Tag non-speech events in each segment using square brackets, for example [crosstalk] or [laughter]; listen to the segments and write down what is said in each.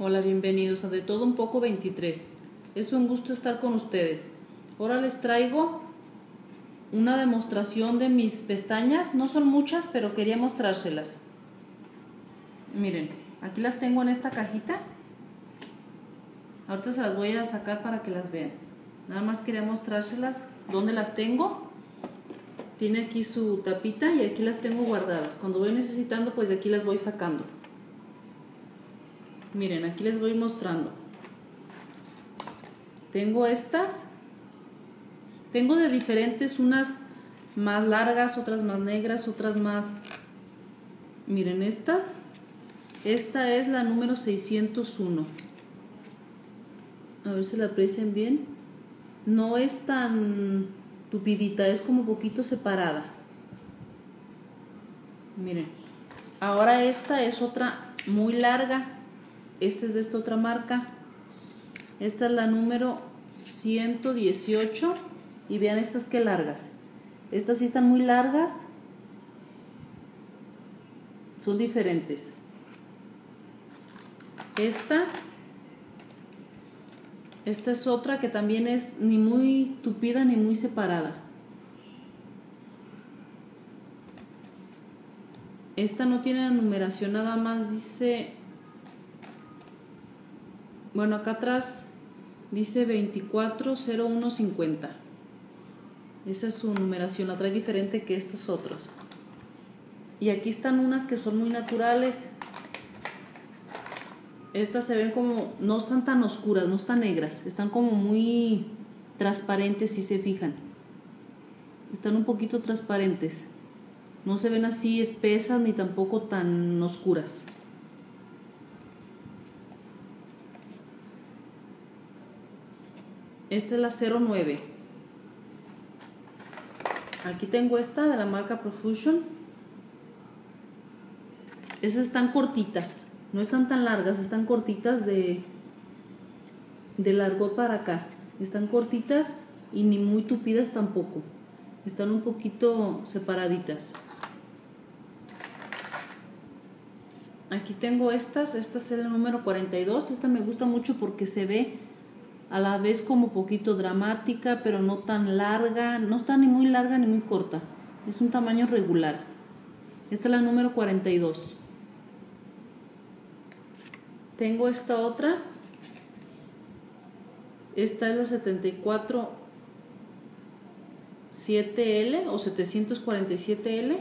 Hola, bienvenidos a De Todo Un Poco 23. Es un gusto estar con ustedes. Ahora les traigo una demostración de mis pestañas. No son muchas, pero quería mostrárselas. Miren, aquí las tengo en esta cajita. Ahorita se las voy a sacar para que las vean. Nada más quería mostrárselas dónde las tengo. Tiene aquí su tapita y aquí las tengo guardadas. Cuando voy necesitando, pues de aquí las voy sacando. Miren, aquí les voy mostrando. Tengo estas. Tengo de diferentes, unas más largas, otras más negras, otras más... Miren estas. Esta es la número 601. A ver si la aprecian bien. No es tan tupidita, es como poquito separada. Miren. Ahora esta es otra muy larga esta es de esta otra marca. Esta es la número 118. Y vean estas que largas. Estas sí están muy largas. Son diferentes. Esta. Esta es otra que también es ni muy tupida ni muy separada. Esta no tiene la numeración, nada más dice bueno, acá atrás dice 240150. Esa es su numeración, la trae diferente que estos otros. Y aquí están unas que son muy naturales. Estas se ven como, no están tan oscuras, no están negras, están como muy transparentes si se fijan. Están un poquito transparentes. No se ven así espesas ni tampoco tan oscuras. Esta es la 09. Aquí tengo esta de la marca Profusion. Esas están cortitas. No están tan largas, están cortitas de, de largo para acá. Están cortitas y ni muy tupidas tampoco. Están un poquito separaditas. Aquí tengo estas. Esta es el número 42. Esta me gusta mucho porque se ve a la vez como poquito dramática, pero no tan larga, no está ni muy larga ni muy corta, es un tamaño regular. Esta es la número 42. Tengo esta otra. Esta es la 74 7L o 747L.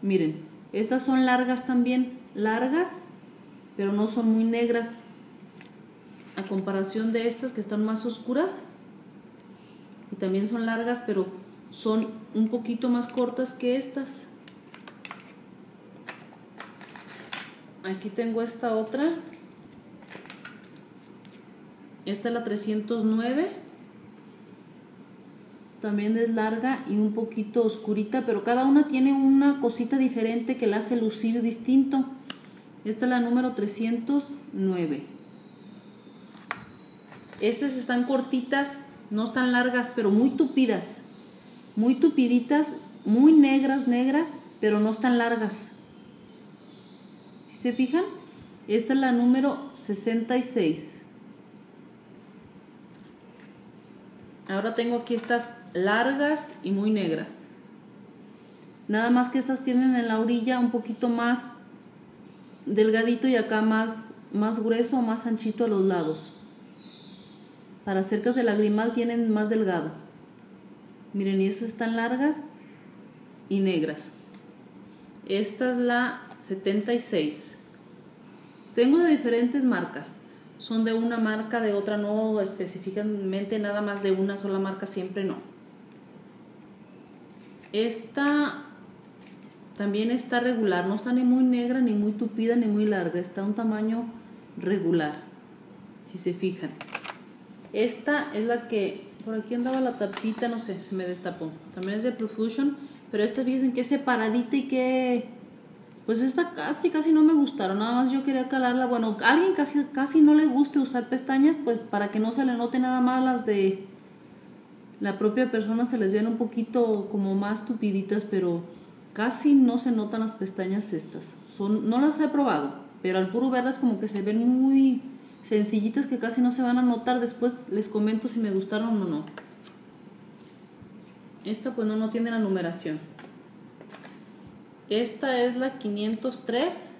Miren, estas son largas también, largas, pero no son muy negras a comparación de estas que están más oscuras y también son largas pero son un poquito más cortas que estas. Aquí tengo esta otra. Esta es la 309 también es larga y un poquito oscurita pero cada una tiene una cosita diferente que la hace lucir distinto. Esta es la número 309 estas están cortitas, no están largas, pero muy tupidas. Muy tupiditas, muy negras, negras, pero no están largas. ¿Si se fijan? Esta es la número 66. Ahora tengo aquí estas largas y muy negras. Nada más que estas tienen en la orilla un poquito más delgadito y acá más, más grueso, más anchito a los lados. Para cercas de lagrimal tienen más delgado. Miren, y estas están largas y negras. Esta es la 76. Tengo de diferentes marcas. Son de una marca, de otra no, específicamente nada más de una sola marca, siempre no. Esta también está regular, no está ni muy negra, ni muy tupida, ni muy larga. Está un tamaño regular, si se fijan. Esta es la que, por aquí andaba la tapita, no sé, se me destapó. También es de Profusion, pero esta fíjense que separadita y que... Pues esta casi, casi no me gustaron, nada más yo quería calarla. Bueno, a alguien casi, casi no le guste usar pestañas, pues para que no se le note nada más las de la propia persona se les ven un poquito como más tupiditas, pero casi no se notan las pestañas estas. Son, no las he probado. pero al puro verlas como que se ven muy sencillitas que casi no se van a notar. Después les comento si me gustaron o no. Esta pues no, no tiene la numeración. Esta es la 503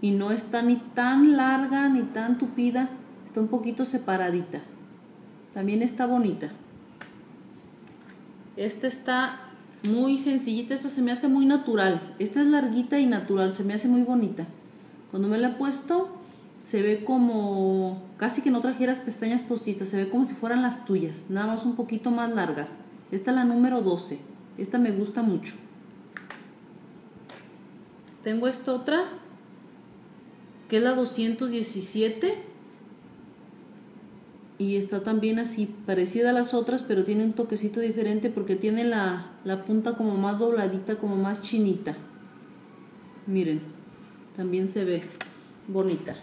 y no está ni tan larga ni tan tupida, está un poquito separadita. También está bonita. Esta está muy sencillita, esta se me hace muy natural. Esta es larguita y natural, se me hace muy bonita. Cuando me la he puesto, se ve como casi que no trajeras pestañas postizas, se ve como si fueran las tuyas, nada más un poquito más largas. Esta es la número 12, esta me gusta mucho. Tengo esta otra, que es la 217. Y está también así, parecida a las otras, pero tiene un toquecito diferente porque tiene la, la punta como más dobladita, como más chinita. Miren, también se ve bonita.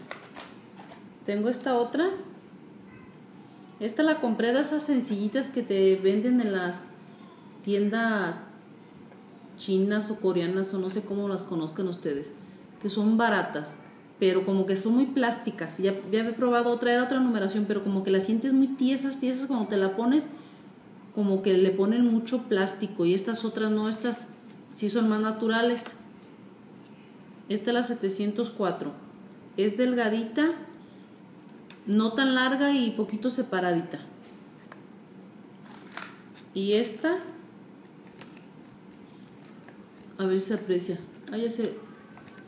Tengo esta otra. Esta la compré de esas sencillitas que te venden en las tiendas chinas o coreanas o no sé cómo las conozcan ustedes, que son baratas, pero como que son muy plásticas. Ya, he probado otra, era otra numeración, pero como que la sientes muy tiesas, tiesas cuando te la pones, como que le ponen mucho plástico y estas otras no, estas sí son más naturales. Esta es la 704. Es delgadita, no tan larga y poquito separadita. Y esta, a ver si se aprecia. Ah, ya se,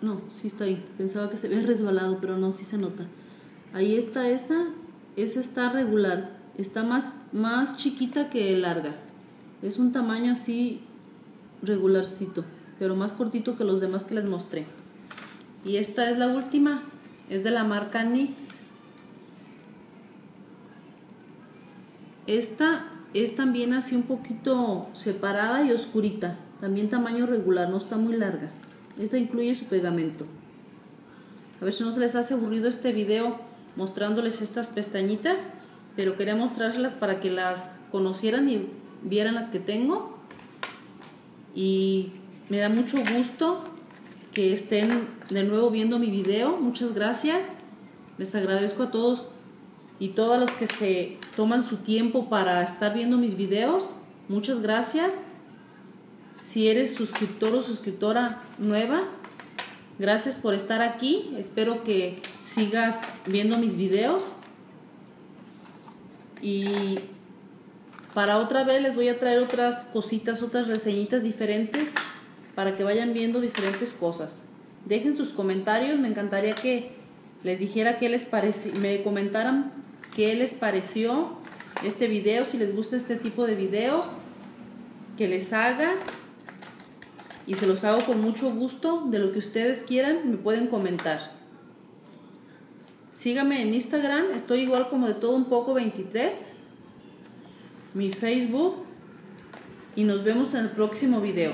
no, sí está ahí. Pensaba que se había [laughs] resbalado, pero no, sí se nota. Ahí está esa, esa está regular. Está más, más chiquita que larga. Es un tamaño así regularcito, pero más cortito que los demás que les mostré. Y esta es la última, es de la marca NYX. Esta es también así un poquito separada y oscurita, también tamaño regular, no está muy larga. Esta incluye su pegamento. A ver si no se les hace aburrido este video mostrándoles estas pestañitas, pero quería mostrarlas para que las conocieran y vieran las que tengo. Y me da mucho gusto que estén de nuevo viendo mi video. Muchas gracias. Les agradezco a todos y todos los que se toman su tiempo para estar viendo mis videos. Muchas gracias. Si eres suscriptor o suscriptora nueva, gracias por estar aquí. Espero que sigas viendo mis videos. Y para otra vez les voy a traer otras cositas, otras reseñitas diferentes para que vayan viendo diferentes cosas. Dejen sus comentarios, me encantaría que les dijera qué les parece, me comentaran qué les pareció este video, si les gusta este tipo de videos, que les haga y se los hago con mucho gusto. De lo que ustedes quieran, me pueden comentar. Síganme en Instagram, estoy igual como de todo un poco 23. Mi Facebook. Y nos vemos en el próximo video.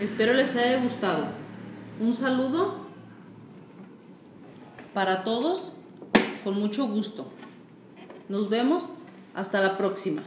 Espero les haya gustado. Un saludo para todos con mucho gusto. Nos vemos hasta la próxima.